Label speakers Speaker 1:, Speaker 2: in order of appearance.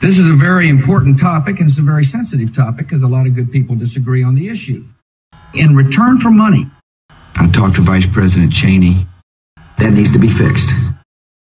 Speaker 1: This is a very important topic and it's a very sensitive topic because a lot of good people disagree on the issue. In return for money,
Speaker 2: I talked to Vice President Cheney.
Speaker 3: That needs to be fixed.